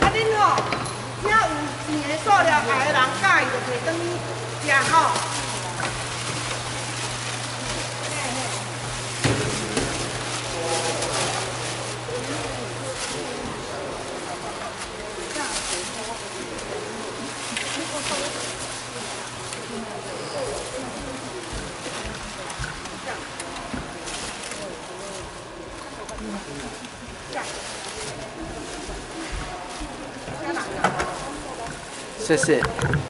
啊，恁吼，只要有钱的塑料袋的人介意，就摕转去食吼。谢谢。